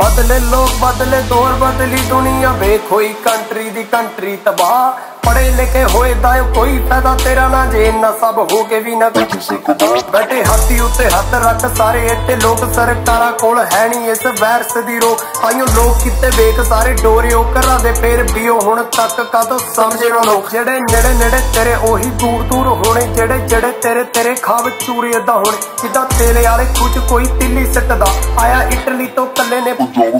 ਬਦਲੇ ਲੋਕ ਬਦਲੇ ਦੌਰ ਬਦਲੀ ਦੁਨੀਆ। ਵੇਖੋਈ ਕੰਟਰੀ ਦੀ ਕੰਟਰੀ ਤਬਾਹ। ਪੜੇ ਲਿਖੇ ਹੋਏ ਦਾ ਕੋਈ ਫਾਇਦਾ ਤੇਰਾ ਨਾ ਜੇ ਇੰਨਾ ਸਭ ਹੋ ਕੇ ਵੀ ਨਾ ਕੁਝ ਸਿੱਖਦਾ। ਬੈਠੇ ਹਾਥੀ ਉੱਤੇ ਹੱਥ ਰੱਖ ਸਾਰੇ ਇੱਥੇ ਲੋਕ ਸਰਕਾਰਾਂ ਕੋਲ ਹੈ ਨਹੀਂ ਇਸ ਵਾਇਰਸ ਦੀ ਰੋ ਆਇਓ ਲੋਕ ਕਿਤੇ ਵੇਖ ਸਾਰੇ ਡੋਰਿਓ ਘਰਾਂ ਦੇ ਫੇਰ ਵੀ ਉਹ ਹੁਣ ਤੱਕ ਕਦੋਂ ਸਮਝੇ ਨਾ ਲੋਕ? ਜਿਹੜੇ ਨੇੜੇ ਨੇੜੇ ਤੇਰੇ ਉਹੀ ਦੂਰ ਦੂਰ ਹੋਣੇ। ਜਿਹੜੇ ਜਿਹੜੇ ਤੇਰੇ ਤੇਰੇ ਖਾਬ ਚੂਰੇ ਏਦਾਂ ਹੋਣੇ। ਜਿੱਦਾਂ ਤੇਲੇ ਵਾਲੇ ਕੁਝ ਕੋਈ ਤਿੱਲੀ ਸੱਟਦਾ? ਆਇਆ ਇਟਲੀ ਤੋਂ ਕੱਲੇ ਨੇ। ਪੰਜਾਬ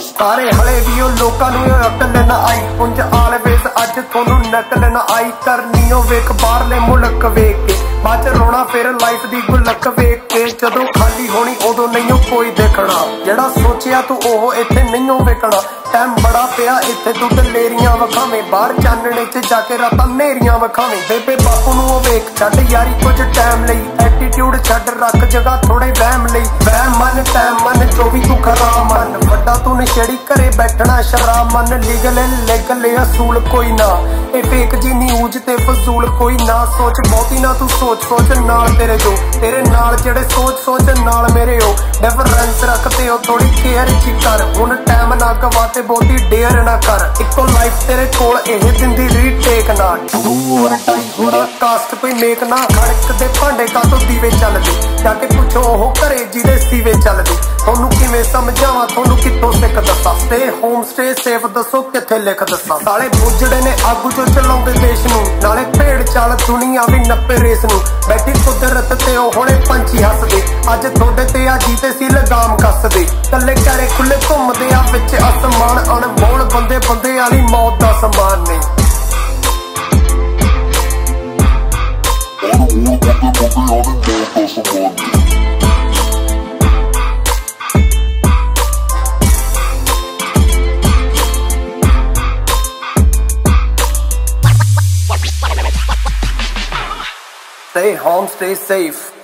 ਸਾਰੇ ਹਲੇ ਵੀ ਉਹ ਲੋਕਾਂ ਨੂੰ ਅਕਲ ਨਾ ਆਈ। ਪੁੰਜ ਆਲਵੇਸ ਅੱਜ ਤੁਹਾਨੂੰ ਨਕਲ ਨਾ ਆਈ ਕਰਨੀਓ ਵੇਖ ਬਾਹਰਲੇ ਮੁਲਕ ਵੇਖ ਕੇ। ਬਾਅਦ ਰੋਣਾ ਫਿਰ ਲਾਈਫ ਦੀ ਗੁਲਕ ਵੇਖ ਕੇ। ਜਦੋਂ ਖਾਲੀ ਹੋਣੀ ਉਦੋਂ ਨਹੀਂਓ ਕੋਈ ਦੇਖਣਾ। ਜਿਹੜਾ ਸੋਚਿਆ ਤੂੰ ਉਹ ਇੱਥੇ ਨਹੀਂਓ ਵੇਖਣਾ। ਟਾਈਮ ਬੜਾ ਪਿਆ ਇੱਥੇ ਤੂੰ ਦਲੇਰੀਆਂ ਵਖਾਵੇਂ। ਬਾਹਰ ਚਾਨਣੇ 'ਚ ਜਾ ਕੇ ਰਾਤਾਂ ਮੇਰੀਆਂ ਵਖਾਵੇਂ। ਬੇਬੇ ਬਾਪੂ ਨੂੰ ਉਹ ਵੇਖ। ਛੱਡ ਯਾਰੀ ਕੁਝ ਟਾਈਮ ਲਈ। ਐਟੀਟਿਊਡ ਛੱਡ, ਰੱਖ ਜਗਾ ਥੋੜੇ ਵਹਿਮ ਲਈ। ਮਨ ਟਾਈਮ ਮਨ ਜੋ ਵੀ ਤੂੰ ਖਰਾ ਮਨ। ਵੱਡਾ ਤੂੰ ਨਸ਼ੇੜੀ ਘਰੇ ਬੈਠਣਾ ਸ਼ਰਾਬ ਮਨ। ਲੀਗਲ ਲੀਗਲ ਅਸੂਲ ਕੋਈ ਨਾ। ਇਹ ਫੇਕ ਜੀ ਨਿਊਜ਼ ਤੇ ਫਜ਼ੂਲ ਕੋਈ ਨਾ। ਸੋਚ ਬਹੁਤੀ ਨਾ ਤੂੰ ਸੋਚ ਸੋਚ ਨਾਲ ਤੇਰੇ ਜੋ। ਤੇਰੇ ਨਾਲ ਜਿਹੜੇ ਸੋਚ ਸੋਚ ਨਾਲ ਮੇਰੇ ਹੋ ਡਿਫਰੈਂਸ ਰੱਖਦੇ ਹੋ ਥੋੜੀ ਕੇਅਰ ਚ ਕਰ। ਹੁਣ ਟਾਈਮ ਨਾ ਗਵਾ ਤੇ ਬਹੁਤੀ ਡੇਅਰ ਨਾ ਕਰ। ਇੱਕੋ ਲਾਈਫ ਤੇਰੇ ਕੋਲ ਇਹ ਦਿੰਦੀ ਰੀਟੇਕ ਨਾ। ਹੋਰ ਹੋਰ ਕਾਸਟ ਕੋਈ ਮੇਕ ਨਾ। ਖੜਕ ਦੇ ਭਾਂਡੇ ਕਾ ਦੀਵੇ ਚੱਲਦੇ ਜਾ। ਕੇ ਪੁੱਛੋ ਉਹ ਘਰੇ ਜਿਹਦੇ ਸੀਵੇ ਚੱਲਦੇ ਤੁਹਾਨੂੰ ਕਿਵੇਂ ਸਮਝਾਵਾਂ, ਤੁਹਾਨੂੰ ਕਿੱਥੋਂ ਸਿੱਖ ਦੱਸਾਂ? ਸਟੇ ਹੋਮ ਸਟੇ ਸੇਫ ਦੱਸੋ ਕਿੱਥੇ ਲਿਖ ਦੱਸਾਂ? ਸਾਲੇ ਬੁੱਝੜੇ ਨੇ ਆਗੂ ਚੋਂ ਚਲਾਉਂਦੇ ਦੇਸ਼ ਨੂੰ। ਨਾਲੇ ਭੇੜ ਚਾਲ ਦੁਨੀਆ ਵੀ ਨੱਪੇ ਰੇਸ ਨੂੰ। ਬੈਠੀ ਕੁਦਰਤ ਤੇ ਉਹ ਹੁਣੇ ਪੰਛੀ ਹੱਸਦੇ। ਅੱਜ ਤੁਹਾਡੇ ਤੇ ਆ ਜੀਤੇ ਸੀ ਲਗਾਮ ਕੱਸਦੇ। ਕੱਲੇ ਘਰੇ ਖੁੱਲੇ ਘੁੰਮਦੇ ਆ ਵਿੱਚ ਅਸਮਾਨ ਅਣਮੋਲ ਬੰਦੇ ਬੰਦੇ ਵਾਲੀ ਮੌਤ ਦਾ ਸਮਾਨ ਨਹੀਂ Stay home, stay safe.